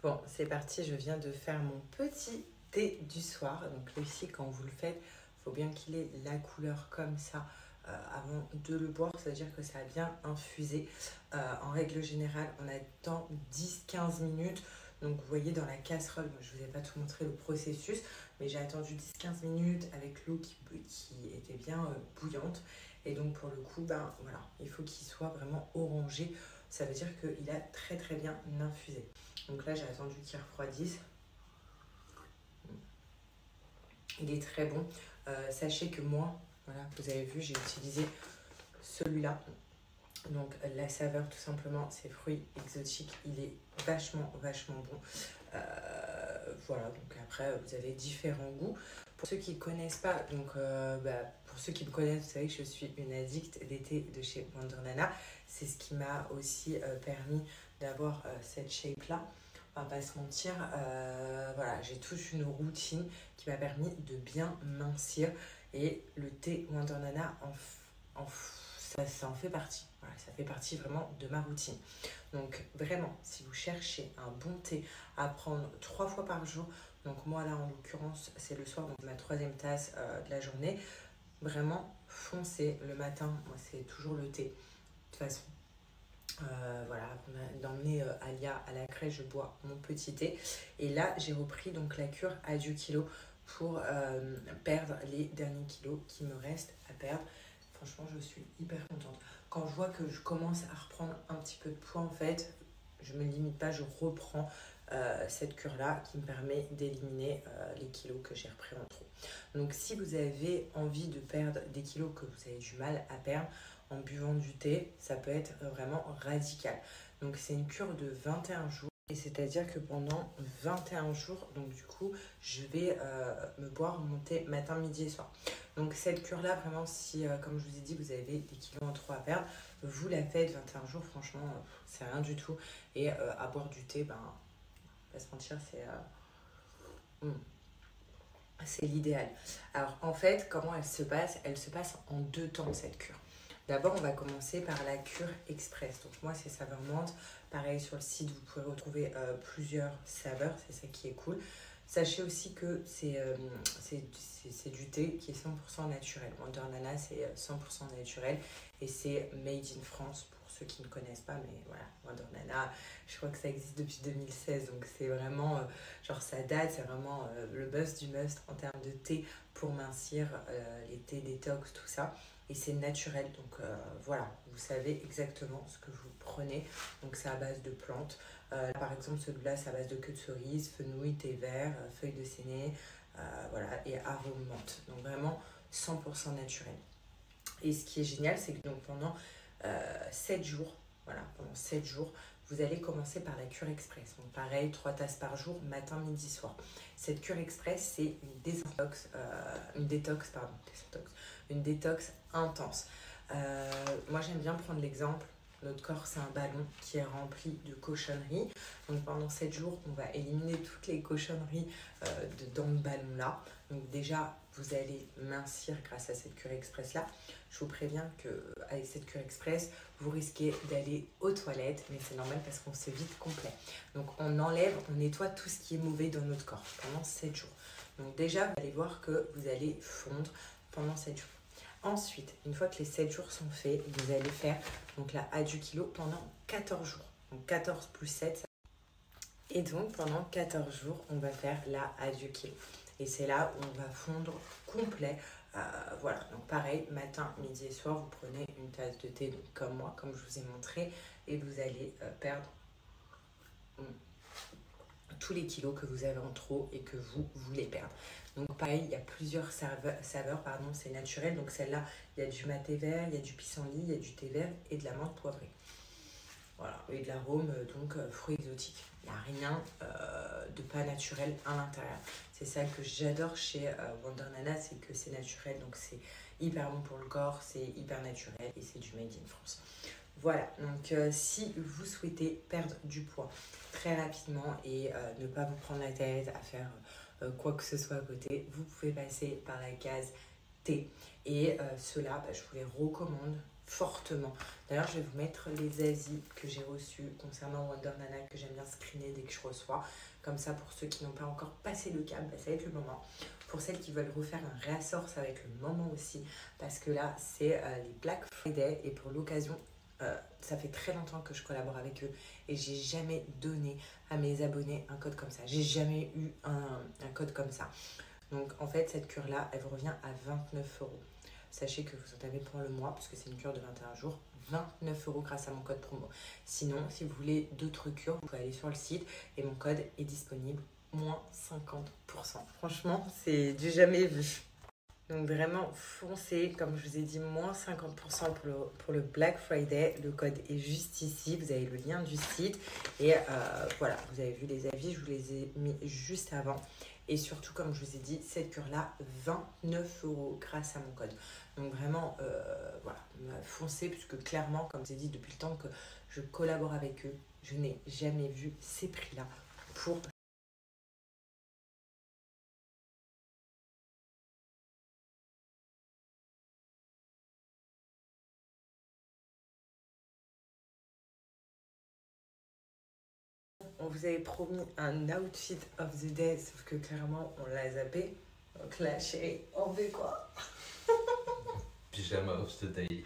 Bon, c'est parti, je viens de faire mon petit thé du soir. Donc là ici, quand vous le faites, il faut bien qu'il ait la couleur comme ça euh, avant de le boire. C'est-à-dire que ça a bien infusé. Euh, en règle générale, on attend 10-15 minutes. Donc vous voyez dans la casserole, je ne vous ai pas tout montré le processus, mais j'ai attendu 10-15 minutes avec l'eau qui, qui, était bien euh, bouillante. Et donc pour le coup, ben voilà, il faut qu'il soit vraiment orangé. Ça veut dire qu'il a très très bien infusé. Donc là, j'ai attendu qu'il refroidisse. Il est très bon. Euh, sachez que moi, voilà, vous avez vu, j'ai utilisé celui-là. Donc la saveur, tout simplement, c'est fruits exotiques. Il est vachement, vachement bon. Euh, voilà, donc après, vous avez différents goûts. Pour ceux qui ne connaissent pas, donc euh, bah, pour ceux qui me connaissent, vous savez que je suis une addict d'été de chez Wonder Nana. C'est ce qui m'a aussi permis d'avoir cette shape-là on va pas se mentir, euh, voilà, j'ai toute une routine qui m'a permis de bien mincir et le thé Wonder Nana, ça, en fait partie. Voilà, ça fait partie vraiment de ma routine. Donc vraiment, si vous cherchez un bon thé à prendre trois fois par jour, donc moi là en l'occurrence c'est le soir, donc ma troisième tasse euh, de la journée, vraiment foncez le matin, moi c'est toujours le thé. De toute façon, euh, voilà, d'emmener euh, Alia à la crèche, je bois mon petit thé. Et là, j'ai repris donc la cure à du kilo pour euh, perdre les derniers kilos qui me restent à perdre. Franchement, je suis hyper contente. Quand je vois que je commence à reprendre un petit peu de poids, en fait, je me limite pas, je reprends cette cure-là qui me permet d'éliminer les kilos que j'ai repris en trop. Donc, si vous avez envie de perdre des kilos que vous avez du mal à perdre, en buvant du thé, ça peut être vraiment radical. Donc c'est une cure de 21 jours. Et c'est-à-dire que pendant 21 jours, donc du coup, je vais euh, me boire mon thé matin, midi et soir. Donc cette cure-là, vraiment, si, euh, comme je vous ai dit, vous avez des kilos en trop à perdre, vous la faites 21 jours, franchement, c'est rien du tout. Et euh, à boire du thé, ben, se mentir, c'est... Hmm, c'est l'idéal. Alors en fait, comment elle se passe? Elle se passe en deux temps, cette cure. D'abord, on va commencer par la cure express. Donc moi, c'est saveur menthe. Pareil, sur le site, vous pouvez retrouver euh, plusieurs saveurs. C'est ça qui est cool. Sachez aussi que c'est euh, du thé qui est 100% naturel. Wonder Nana, c'est 100% euh, naturel. Et c'est made in France pour ceux qui ne connaissent pas. Mais voilà, Wonder Nana, je crois que ça existe depuis 2016. Donc c'est vraiment, genre ça date, c'est vraiment le buzz du must en termes de thé pour mincir, les thés détox, tout ça et c'est naturel. Donc euh, voilà, vous savez exactement ce que vous prenez. Donc c'est à base de plantes. Euh, par exemple, celui-là, c'est à base de queue de cerise, fenouil, thé vert, euh, feuilles de séné, voilà, et arôme. Donc vraiment 100% naturel. Et ce qui est génial, c'est que donc pendant 7 jours, voilà, pendant 7 jours, vous allez commencer par la cure express. Donc pareil, 3 tasses par jour, matin, midi, soir. Cette cure express, c'est une détox, une détox, pardon, une détox intense. Euh, moi, j'aime bien prendre l'exemple. Notre corps, c'est un ballon qui est rempli de cochonneries. Donc pendant 7 jours, on va éliminer toutes les cochonneries euh, dans le ballon-là. Donc déjà, vous allez mincir grâce à cette cure express-là. Je vous préviens qu'avec cette cure express, vous risquez d'aller aux toilettes, mais c'est normal parce qu'on se vide complet. Donc on enlève, on nettoie tout ce qui est mauvais dans notre corps pendant 7 jours. Donc déjà, vous allez voir que vous allez fondre pendant 7 jours. Ensuite, une fois que les 7 jours sont faits, vous allez faire donc la A du kilo pendant 14 jours. Donc 14 plus 7. Et donc pendant 14 jours, on va faire la A du kilo. Et c'est là où on va fondre complet. Euh, voilà, donc pareil, matin, midi et soir, vous prenez une tasse de thé, comme moi, comme je vous ai montré, et vous allez euh, perdre hum, tous les kilos que vous avez en trop et que vous voulez perdre. Donc pareil, il y a plusieurs saveurs, pardon, c'est naturel. Donc celle-là, il y a du maté vert, il y a du pissenlit, il y a du thé vert et de la menthe poivrée. Voilà, et de l'arôme, euh, donc fruits exotiques. N'y a rien euh, de pas naturel à l'intérieur. C'est ça que j'adore chez Wonder Nana, c'est que c'est naturel, donc c'est hyper bon pour le corps, c'est hyper naturel et c'est du made in France. Voilà, donc si vous souhaitez perdre du poids très rapidement et ne pas vous prendre la tête à faire euh, quoi que ce soit à côté, vous pouvez passer par la case T. Et euh, cela, bah, je vous les recommande fortement. D'ailleurs, je vais vous mettre les avis que j'ai reçus concernant Wonder Nana que j'aime bien screener dès que je reçois. Comme ça, pour ceux qui n'ont pas encore passé le cap, bah, ça va être le moment. Pour celles qui veulent refaire un réassort, ça va être le moment aussi. Parce que là, c'est euh, les Black Friday. Et pour l'occasion, euh, ça fait très longtemps que je collabore avec eux. Et j'ai jamais donné à mes abonnés un code comme ça. J'ai jamais eu un, un code comme ça. Donc en fait, cette cure-là, elle vous revient à 29 euros. Sachez que vous en avez pour le mois, puisque c'est une cure de 21 jours, 29 euros grâce à mon code promo. Sinon, si vous voulez d'autres cures, vous pouvez aller sur le site et mon code est disponible, moins 50%. Franchement, c'est du jamais vu. Donc vraiment, foncez, comme je vous ai dit, moins 50% pour le, Black Friday. Le code est juste ici, vous avez le lien du site. Et euh, voilà, vous avez vu les avis, je vous les ai mis juste avant. Et surtout, comme je vous ai dit, cette cure-là, 29 euros grâce à mon code. Donc vraiment, euh, voilà, foncez, puisque clairement, comme je vous ai dit, depuis le temps que je collabore avec eux, je n'ai jamais vu ces prix-là pour on vous avait promis un outfit of the day, sauf que clairement, on l'a zappé. Donc là, chérie, on fait quoi? Pyjama of the day.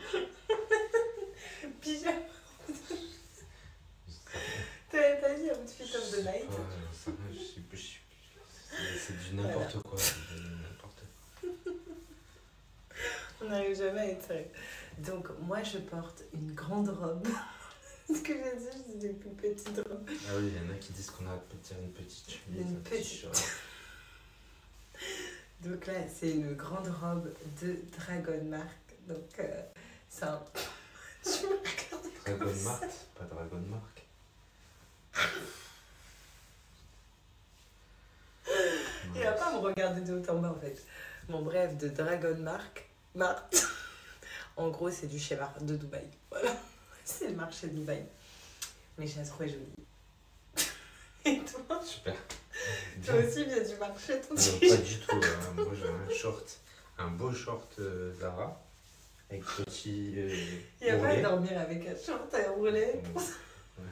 Pyjama. T'avais pas dit outfit of the night? Du n'importe c'est du n'importe quoi. On n'arrive jamais à être sérieux. Donc, moi, je porte une grande robe. Ce que j'ai dit, je dis des plus petites robes. Ah oui, il y en a qui disent qu'on a peut-être une petite chemise. Une un petit petite. short. Donc là, c'est une grande robe de Dragon Mark. Donc, euh, c'est un. Me regardes comme Dragon ça. Mart, pas Dragon Mark. Il va pas me regarder de haut en bas en fait. Bon bref, de Dragon Mark. Mart. en gros, c'est du Mar de Dubaï. Voilà. C'est le marché de Dubaï. Mais je la trouve jolie. Et toi Super. Toi aussi, viens du marché ton Non, t-shirt. pas du tout. euh, moi j'ai un short, un beau short euh, Zara avec petit euh, Il n'y a pas à dormir avec un short à rouler. Ouais.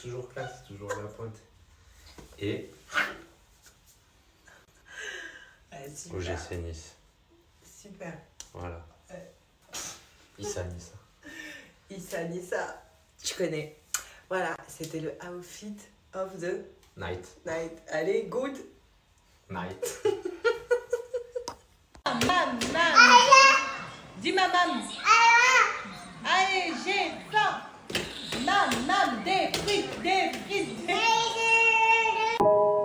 Toujours classe, toujours à la pointe. Et Ouais, super. OGC Nice. Super. Voilà. Ouais. Issa Nice. Issa, Nissa, tu connais. Voilà, c'était le outfit of the Night. night. Allez, good. Night. Mam, mam. Dis ma mam. Allez, j'ai faim. Mam, mam, des frites, des frites, des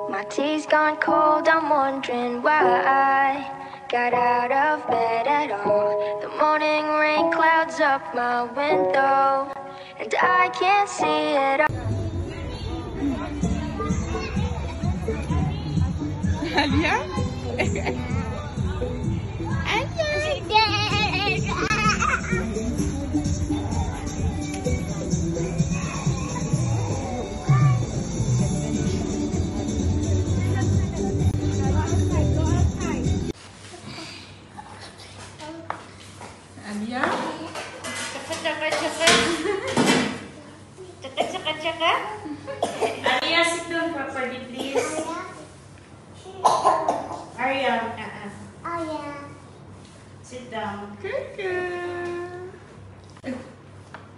My tea's gone cold, I'm wondering why I got out of bed at all. Morning rain clouds up my window, and I can't see it all. Alia. Aria, sit down properly, please. Aria, sit down.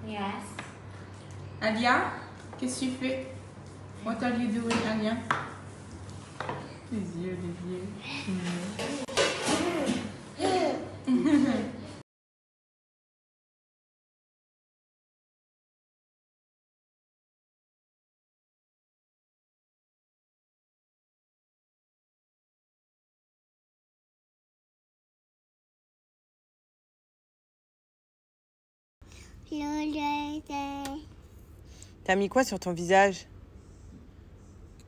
Yes. Alia, qu'est-ce que tu fais? What are you doing, Alia? Les yeux, les yeux. T'as mis quoi sur ton visage?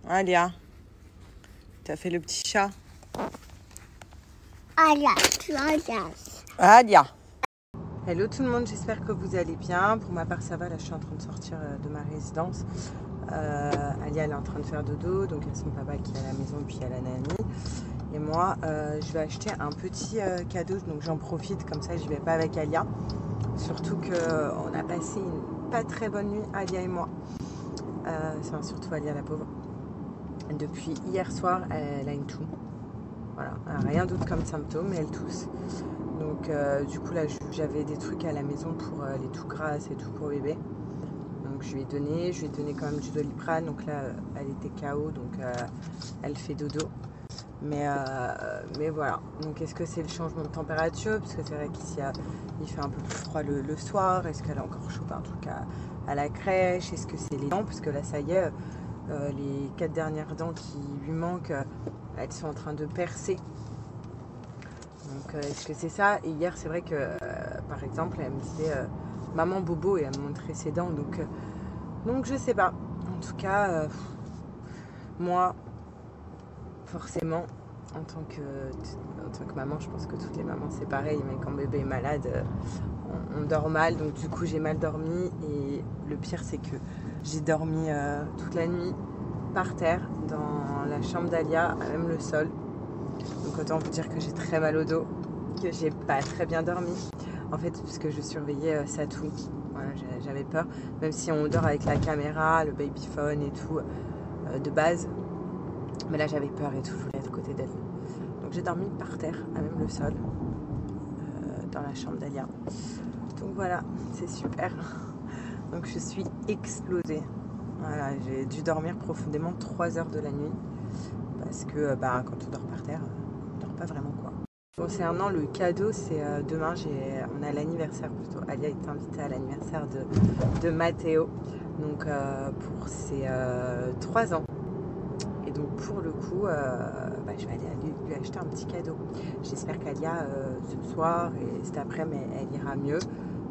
Hein, Léa? T'as fait le petit chat? Ah, Léa Hello tout le monde, j'espère que vous allez bien. Pour ma part, ça va. Là, je suis en train de sortir euh, de ma résidence. Euh, Alia, elle est en train de faire dodo. Donc, il y a son papa qui est à la maison, puis il y a la nanny. Et moi, euh, je vais acheter un petit euh, cadeau. Donc, j'en profite. Comme ça, je vais pas avec Alia. Surtout qu'on a passé une pas très bonne nuit, Alia et moi. Euh, enfin, surtout Alia la pauvre. Depuis hier soir, elle a une toux. Voilà, rien d'autre comme symptôme, mais elle tousse. Donc euh, du coup là j'avais des trucs à la maison pour euh, les tout grasses et tout pour bébé. Donc je lui ai donné, je lui ai donné quand même du doliprane. Donc là elle était KO, donc euh, elle fait dodo. Mais, euh, mais voilà. Donc est-ce que c'est le changement de température? Parce que c'est vrai qu'ici euh, il fait un peu plus froid le, soir. Est-ce qu'elle a encore chopé un truc à, à la crèche? Est-ce que c'est les dents? Parce que là ça y est, euh, les quatre dernières dents qui lui manquent, elles sont en train de percer. Donc est-ce que c'est ça? Et hier c'est vrai que par exemple elle me disait maman bobo et elle me montrait ses dents. Donc, donc je sais pas. En tout cas, moi forcément en tant que maman, je pense que toutes les mamans c'est pareil, mais quand bébé est malade, euh, on, dort mal, donc du coup j'ai mal dormi et le pire c'est que j'ai dormi euh, toute la nuit par terre dans la chambre d'Alia, même le sol. Donc autant vous dire que j'ai très mal au dos, que j'ai pas très bien dormi. En fait, parce que je surveillais euh, Satou. Voilà, j'avais peur. Même si on dort avec la caméra, le babyphone et tout de base. Mais là j'avais peur et tout, je voulais être à côté d'elle. Donc j'ai dormi par terre, à même le sol, euh, dans la chambre d'Alia. Donc voilà, c'est super. Donc je suis explosée. Voilà, j'ai dû dormir profondément 3 heures de la nuit. Parce que euh, bah, quand on dort par terre, on dort pas vraiment quoi. Concernant le cadeau, c'est euh, demain, on a l'anniversaire plutôt. Alia est invitée à l'anniversaire de, de Mathéo. Donc pour ses 3 ans. Et donc pour le coup, euh, bah, je vais aller lui, acheter un petit cadeau. J'espère qu'Alia euh, ce soir et cet après-midi, elle ira mieux.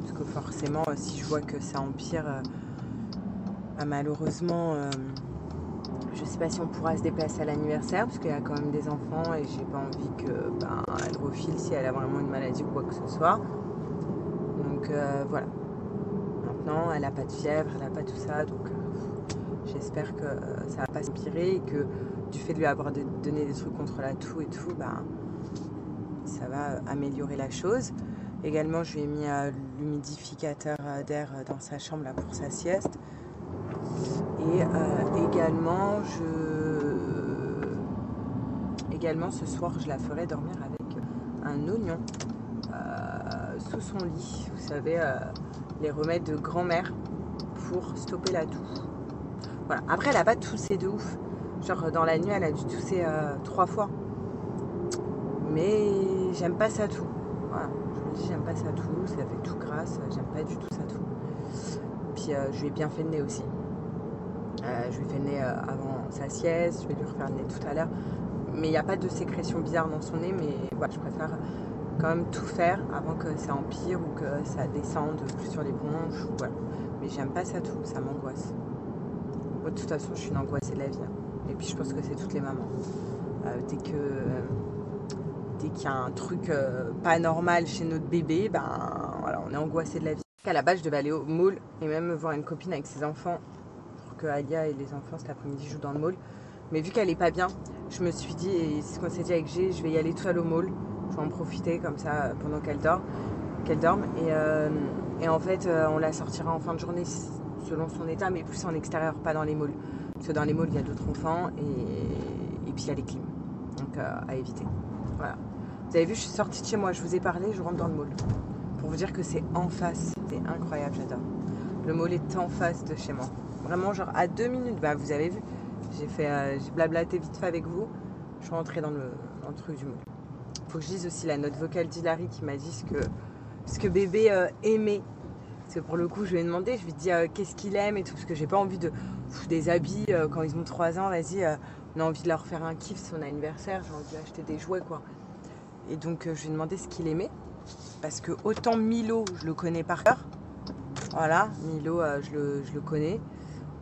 Parce que forcément, euh, si je vois que ça empire, bah, malheureusement, je sais pas si on pourra se déplacer à l'anniversaire parce qu'il y a quand même des enfants et j'ai pas envie que ben, elle refile si elle a vraiment une maladie ou quoi que ce soit. Donc voilà. Maintenant, elle a pas de fièvre, elle a pas tout ça, donc j'espère que euh, ça va pas s'empirer et que du fait de lui avoir donné des trucs contre la toux et tout, ben, ça va améliorer la chose. Également, je lui ai mis euh, l'humidificateur euh, d'air euh, dans sa chambre là, pour sa sieste. Et euh, également, je... également, ce soir, je la ferai dormir avec un oignon euh, sous son lit. Vous savez, euh, les remèdes de grand-mère pour stopper la toux. Après, elle n'a pas toussé de ouf. Genre, dans la nuit, elle a dû tousser euh, trois fois. Mais j'aime pas sa toux. Voilà. Je me dis, j'aime pas sa toux. Ça fait tout grasse. J'aime pas du tout sa toux. Puis, euh, je lui ai bien fait le nez aussi. Euh, je lui ai fait le nez avant sa sieste, je vais lui refaire le nez tout à l'heure. Mais il n'y a pas de sécrétion bizarre dans son nez, mais voilà, je préfère quand même tout faire avant que ça empire ou que ça descende plus sur les bronches. Mais j'aime pas ça tout, ça m'angoisse. De toute façon, je suis une angoissée de la vie. hein. Et puis je pense que c'est toutes les mamans. Euh, dès que euh, dès qu'il y a un truc euh, pas normal chez notre bébé, ben voilà, on est angoissé de la vie. À la base, je devais aller au mall et même voir une copine avec ses enfants pour que Alia et les enfants cet après-midi jouent dans le mall. Mais vu qu'elle est pas bien, je me suis dit, et c'est ce qu'on s'est dit avec G, je vais y aller tout seul au mall. Je vais en profiter comme ça pendant qu'elle dort, qu'elle dorme. Et, en fait, on la sortira en fin de journée selon son état, mais plus en extérieur, pas dans les malls. Parce que dans les malls, il y a d'autres enfants et, puis il y a les clims. Donc euh, à éviter. Voilà. Vous avez vu, je suis sortie de chez moi, je vous ai parlé, je rentre dans le mall. Pour vous dire que c'est en face. C'est incroyable, j'adore. Le mall est en face de chez moi. Vraiment, genre à deux minutes. Bah, vous avez vu, j'ai fait, euh, j'ai blablaté vite fait avec vous. Je suis rentrée dans le, dans le truc du mall. Faut que je dise aussi la note vocale d'Hilary qui m'a dit ce que, ce que bébé euh, aimait. Parce que pour le coup, je lui ai demandé, je lui ai dit euh, qu'est-ce qu'il aime et tout. Parce que j'ai pas envie de. des habits euh, quand ils ont 3 ans, vas-y, euh, on a envie de leur faire un kiff, son anniversaire, j'ai envie d'acheter des jouets quoi. Et donc je lui ai demandé ce qu'il aimait. Parce que autant Milo, je le connais par cœur. Voilà, Milo, je, le, je le connais.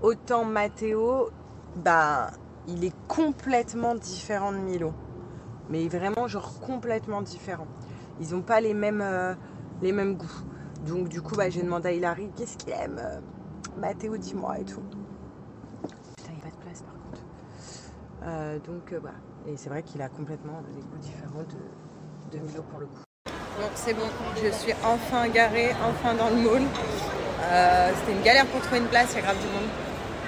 Autant Mathéo, bah, il est complètement différent de Milo. Mais vraiment, genre complètement différent. Ils n'ont pas les mêmes, les mêmes goûts. Donc du coup, bah, j'ai demandé à Hilary qu'est-ce qu'il aime. euh, Mathéo, dis-moi et tout. Putain, il n'y a pas de place par contre. Euh, donc euh, voilà. Et c'est vrai qu'il a complètement des goûts différents de, de Milo pour le coup. Bon, c'est bon, je suis enfin garée, enfin dans le mall. Euh, C'était une galère pour trouver une place, il y a grave du monde.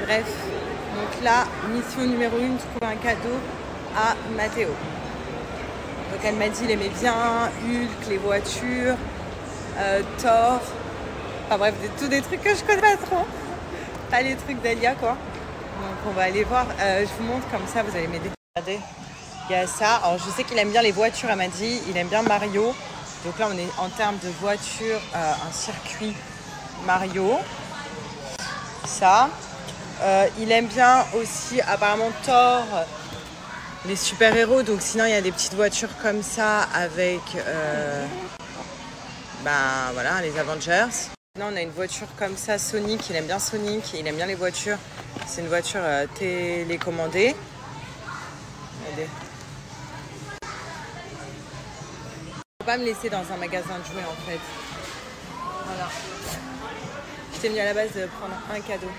Bref, donc là, mission numéro une, trouver un cadeau à Mathéo. Donc elle m'a dit il aimait bien Hulk, les voitures, Thor. Enfin bref, tous des trucs que je connais pas trop. Pas les trucs d'Alia quoi. Donc on va aller voir. Euh, je vous montre comme ça, vous allez m'aider. Regardez, il y a ça. Alors je sais qu'il aime bien les voitures, elle m'a dit. Il aime bien Mario. Donc là on est en termes de voiture, euh, un circuit Mario. Ça. Euh, il aime bien aussi apparemment Thor, les super-héros. Donc sinon il y a des petites voitures comme ça avec euh, ben voilà les Avengers. Là on a une voiture comme ça Sonic. Il aime bien Sonic. Il aime bien les voitures. C'est une voiture euh, télécommandée. Regardez. Faut pas me laisser dans un magasin de jouets en fait. Voilà. Je t'ai mis à la base de prendre un cadeau.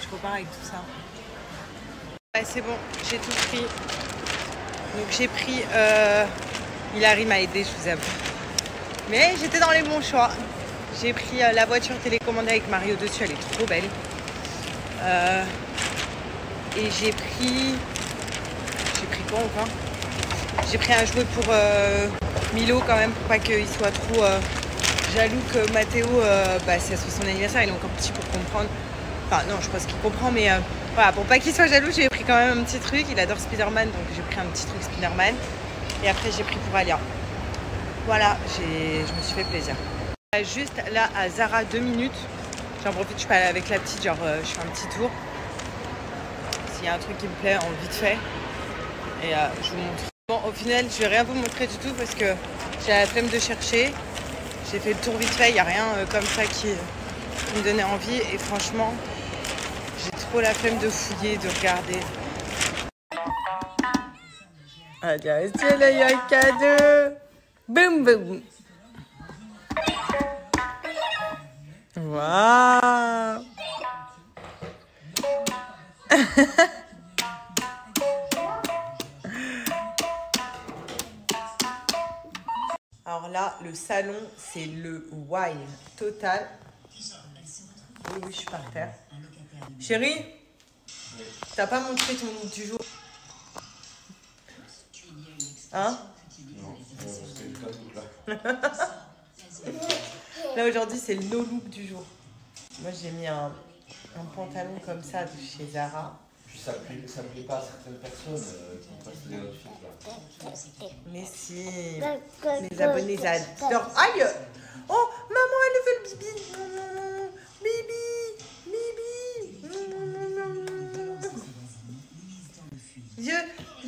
Je repars avec tout ça. Ouais, c'est bon, j'ai tout pris. Donc j'ai pris. Euh... Hilary m'a aidé, je vous avoue. Mais j'étais dans les bons choix. J'ai pris euh, la voiture télécommandée avec Mario dessus, elle est trop belle. Euh, Et j'ai pris. J'ai pris quoi encore? J'ai pris un jouet pour euh, Milo quand même, pour pas qu'il soit trop jaloux que Mathéo, bah, c'est son anniversaire, il est encore petit pour comprendre. Enfin, non, je pense qu'il comprend, mais voilà, pour pas qu'il soit jaloux, j'ai pris quand même un petit truc. Il adore Spider-Man, donc j'ai pris un petit truc Spider-Man. Et après, j'ai pris pour Alia. Voilà, je me suis fait plaisir. Juste là, à Zara, deux minutes. J'en profite, je peux aller avec la petite, genre, euh, je fais un petit tour. S'il y a un truc qui me plaît, en vite fait. Et euh, je vous montre. Bon, au final, je vais rien vous montrer du tout parce que j'ai la flemme de chercher. J'ai fait le tour vite fait, il n'y a rien euh, comme ça qui, me donnait envie. Et franchement, j'ai trop la flemme de fouiller, de regarder. Là, il y a un cadeau. Boum, boum. Waouh. Alors là, le salon, c'est le wine total. Oui, oui, je suis par terre. Chérie, t'as pas montré ton look du jour Hein? Là aujourd'hui c'est le no look du jour. Moi j'ai mis un, un pantalon comme ça de chez Zara. Puis ça plaît, ça plaît pas à certaines personnes euh, qui passent des outfits là. Mais si, les abonnés adorent. Aïe Oh maman elle veut le bibi Bibi Bibi Je,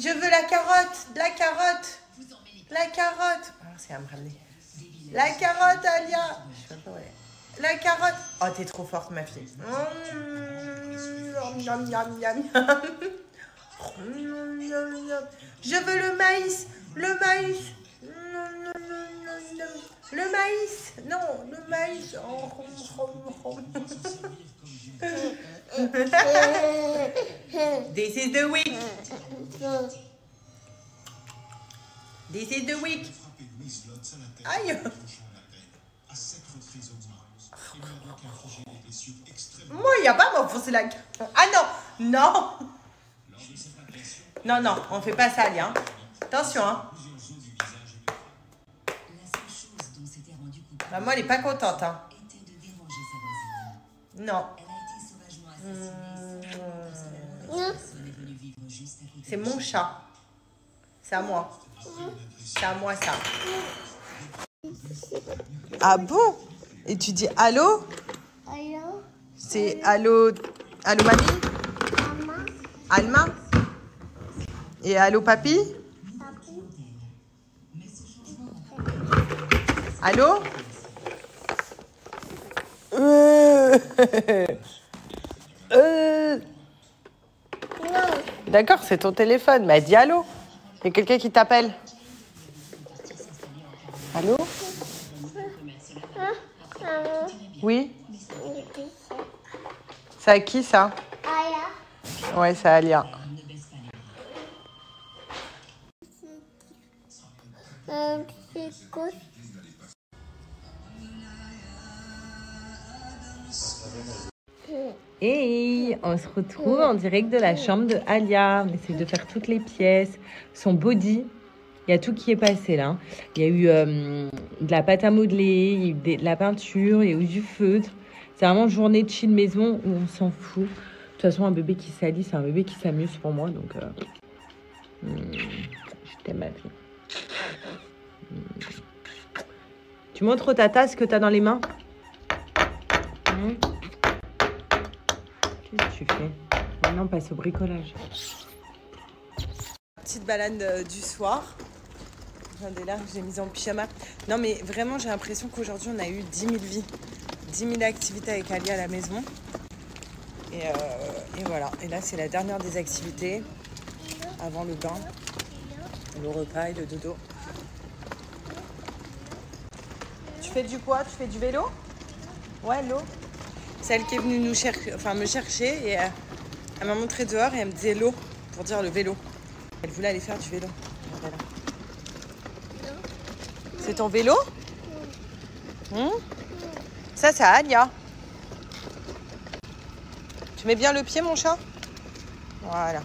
je veux la carotte La carotte La carotte La carotte Alia. La carotte Oh t'es trop forte ma fille. Mmh, miam. Je veux le maïs, le maïs. Le maïs, non, le maïs. Oh, rom, rom, rom. This is the week. Aïe. Moi, il n'y a pas à m'enfoncer la gueule. Ah non, non. Non, non, on fait pas ça, Alia. Attention, hein. Maman, elle est pas contente, hein. Non. Mmh. C'est mon chat. C'est à moi. C'est à moi, ça. Ah bon? Et tu dis allô? Allô, C'est allô Allô mamie? Maman, Alma? Et allô papy papi, Allô? Euh. Euh. D'accord, c'est ton téléphone. Mais dis allô. Il y a quelqu'un qui t'appelle. Allô? Oui? C'est à qui ça? Aya, Ouais, c'est à Alia. Hey, on se retrouve en direct de la chambre de Alia. On essaie de faire toutes les pièces, son body. Il y a tout qui est passé là. Il y a eu euh, de la pâte à modeler, il y a eu de la peinture, il y a eu du feutre. C'est vraiment une journée de chill maison où on s'en fout. De toute façon, un bébé qui salit, c'est un bébé qui s'amuse pour moi. Donc, euh, hmm, je t'aime ma fille. Hmm. Tu montres au tata ce que tu as dans les mains? Hmm Qu'est-ce que tu fais Maintenant, on passe au bricolage. Petite balade euh, du soir. J'en ai là, j'ai mis en pyjama. Non, mais vraiment, j'ai l'impression qu'aujourd'hui, on a eu 10 000 vies. 10 000 activités avec Ali à la maison. Et, euh, et voilà. Et là, c'est la dernière des activités avant le bain, le repas et le dodo. Tu fais du quoi? Tu fais du vélo? Ouais, l'eau. Celle qui est venue nous chercher, enfin me chercher et euh, elle m'a montré dehors et elle me disait l'eau pour dire le vélo. Elle voulait aller faire du vélo. Voilà. C'est ton vélo? Hmm Ça, c'est Alia. Tu mets bien le pied, mon chat? Voilà.